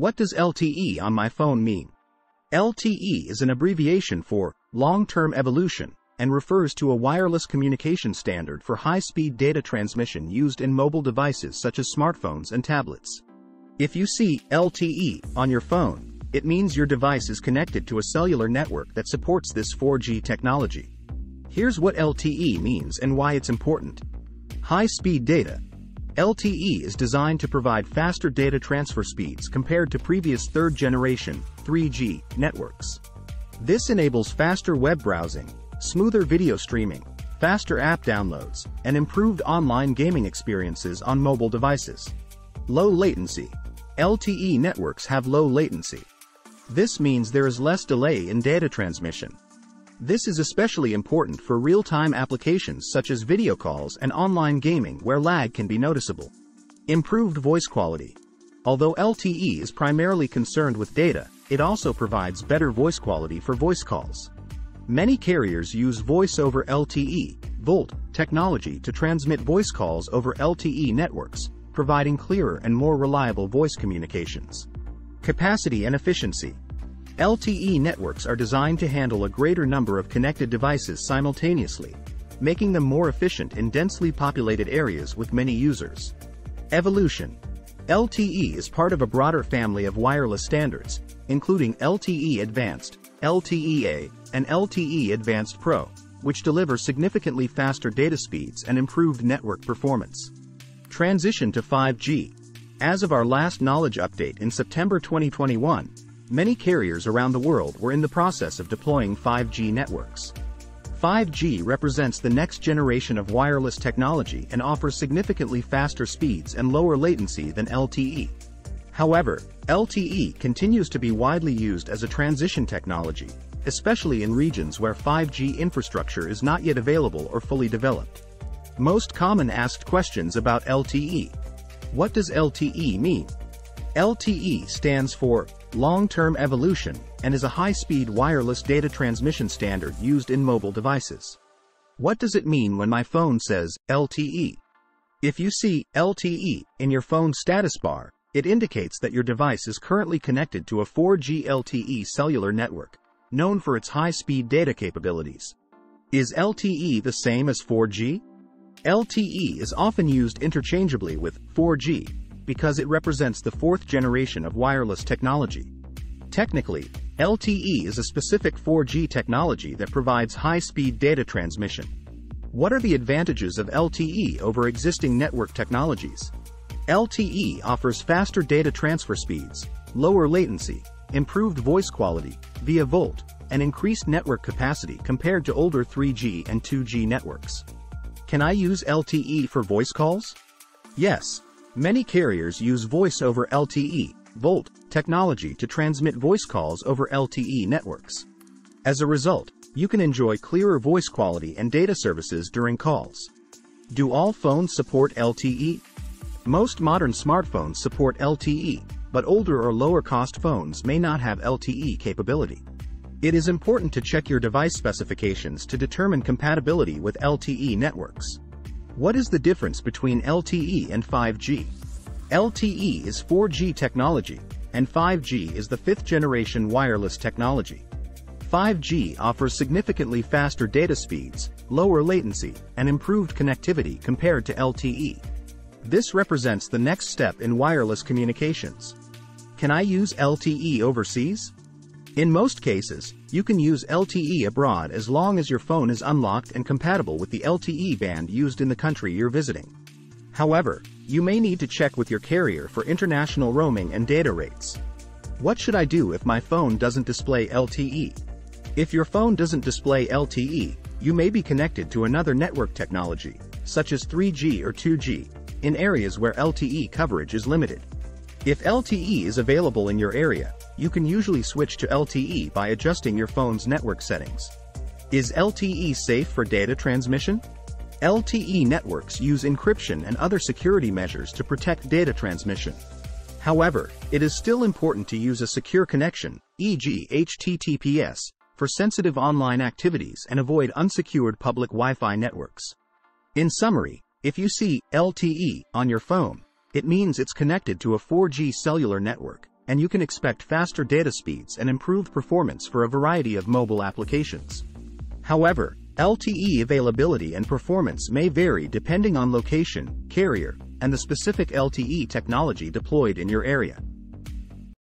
What does LTE on my phone mean? LTE is an abbreviation for long-term evolution and refers to a wireless communication standard for high-speed data transmission used in mobile devices such as smartphones and tablets. If you see LTE on your phone, it means your device is connected to a cellular network that supports this 4G technology. Here's what LTE means and why it's important. High-speed data. LTE is designed to provide faster data transfer speeds compared to previous third-generation 3G networks. This enables faster web browsing, smoother video streaming, faster app downloads, and improved online gaming experiences on mobile devices. Low latency. LTE networks have low latency. This means there is less delay in data transmission. This is especially important for real-time applications such as video calls and online gaming where lag can be noticeable. Improved voice quality. Although LTE is primarily concerned with data, it also provides better voice quality for voice calls. Many carriers use voice over LTE, VoLTE, technology to transmit voice calls over LTE networks, providing clearer and more reliable voice communications. Capacity and efficiency. LTE networks are designed to handle a greater number of connected devices simultaneously, making them more efficient in densely populated areas with many users. Evolution. LTE is part of a broader family of wireless standards, including LTE Advanced, LTE-A, and LTE Advanced Pro, which deliver significantly faster data speeds and improved network performance. Transition to 5G. As of our last knowledge update in September 2021, many carriers around the world were in the process of deploying 5G networks. 5G represents the next generation of wireless technology and offers significantly faster speeds and lower latency than LTE. However, LTE continues to be widely used as a transition technology, especially in regions where 5G infrastructure is not yet available or fully developed. Most common asked questions about LTE what does LTE mean? LTE stands for Long-Term Evolution and is a high-speed wireless data transmission standard used in mobile devices. What does it mean when my phone says LTE? If you see LTE in your phone's status bar, it indicates that your device is currently connected to a 4G LTE cellular network, known for its high-speed data capabilities. Is LTE the same as 4G? LTE is often used interchangeably with 4G because it represents the fourth generation of wireless technology. Technically, LTE is a specific 4G technology that provides high-speed data transmission. What are the advantages of LTE over existing network technologies? LTE offers faster data transfer speeds, lower latency, improved voice quality, via VoLTE, and increased network capacity compared to older 3G and 2G networks. Can I use LTE for voice calls? Yes. Many carriers use voice over LTE, VoLTE, technology to transmit voice calls over LTE networks. As a result, you can enjoy clearer voice quality and data services during calls. Do all phones support LTE? Most modern smartphones support LTE, but older or lower-cost phones may not have LTE capability. It is important to check your device specifications to determine compatibility with LTE networks. What is the difference between LTE and 5G? LTE is 4G technology, and 5G is the fifth generation wireless technology. 5G offers significantly faster data speeds, lower latency, and improved connectivity compared to LTE. This represents the next step in wireless communications. Can I use LTE overseas? In most cases, you can use LTE abroad as long as your phone is unlocked and compatible with the LTE band used in the country you're visiting. However, you may need to check with your carrier for international roaming and data rates. What should I do if my phone doesn't display LTE? If your phone doesn't display LTE, you may be connected to another network technology, such as 3G or 2G, in areas where LTE coverage is limited. If LTE is available in your area, you can usually switch to LTE by adjusting your phone's network settings. Is LTE safe for data transmission? LTE networks use encryption and other security measures to protect data transmission. However, it is still important to use a secure connection, e.g. HTTPS, for sensitive online activities and avoid unsecured public Wi-Fi networks. In summary, if you see LTE on your phone, it means it's connected to a 4G cellular network, and you can expect faster data speeds and improved performance for a variety of mobile applications. However, LTE availability and performance may vary depending on location, carrier, and the specific LTE technology deployed in your area.